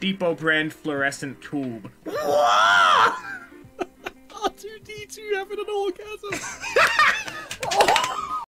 Depot brand fluorescent tube. R2D2 having an orgasm.